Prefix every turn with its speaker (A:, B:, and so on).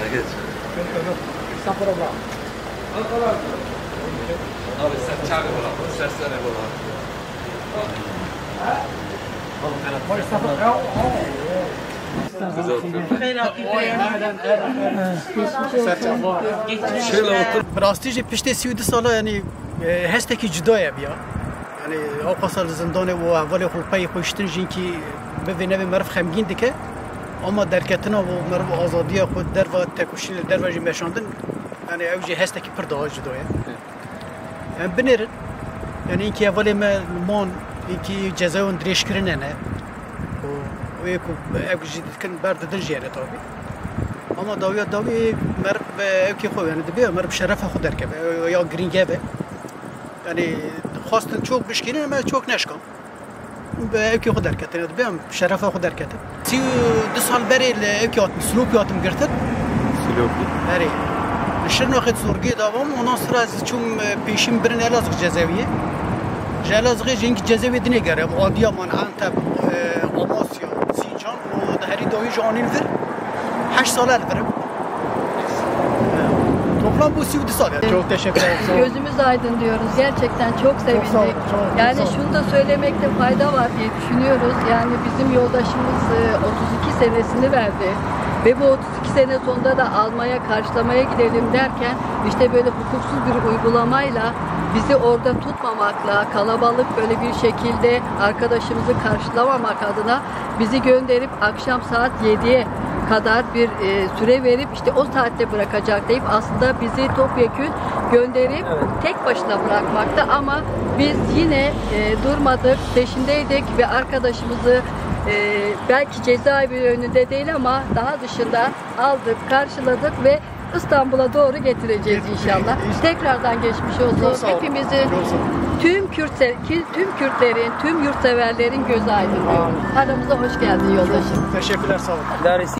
A: Hayır. پشت سی و ساله یعنی هسته که جدایه بیا یعنی آقا سال زندان و اول خلپای خوشتر جین که ببینه به مرف خمگین دکه اما در کتنا و مرف آزادی خود در و تکوشیل در و جمشاندن یعنی اوجی هسته کی پر داج جدایه هم بنرن یعنی اینکه اول ما مان اینکه جزای اون دریش کرنه نه و یک اوجی کن برد دن جیره تابی اما داوی داوی مر به کی خو یعنی دبی مر شرف خود درکه یا گرینگه به یعنی خواستن چوک بشکینه ما چوک نشکم به اوکی خود درکت کرد بیم شرف خود درکت کرد سی دو سال بری ایکی اوکی آتم سلوپی آتم
B: گرتد سلوپی
A: بری نشر نخت زورگی دوام اونا سر از چون پیشیم برن الازق جزاییه جلازقی جنگ جزاییه دنیا گرب آدیا من انتب آماسیا سیجان و دهری دوی جانین فر. هشت ساله برم. Toplam bu 7 sal. Çok teşekkür ederim.
C: Gözümüz aydın diyoruz. Gerçekten çok sevindik.
A: sağ olun, çok-
C: yani
A: çok sağ olun.
C: şunu da söylemekte fayda var diye düşünüyoruz. Yani bizim yoldaşımız e, 32 senesini verdi. Ve bu 32 sene sonunda da almaya, karşılamaya gidelim derken işte böyle hukuksuz bir uygulamayla bizi orada tutmamakla, kalabalık böyle bir şekilde arkadaşımızı karşılamamak adına bizi gönderip akşam saat 7'ye kadar bir e, süre verip işte o saatte bırakacak deyip aslında bizi topyekün gönderip tek başına bırakmakta ama biz yine e, durmadık peşindeydik ve arkadaşımızı e, belki cezaevi önünde değil ama daha dışında aldık karşıladık ve İstanbul'a doğru getireceğiz inşallah. Tekrardan geçmiş olsun. Hepimizi tüm Kürtler, tüm Kürtlerin, tüm yurtseverlerin gözü aydın. Aramıza hoş geldin yoldaşım.
A: Teşekkürler sağ olun.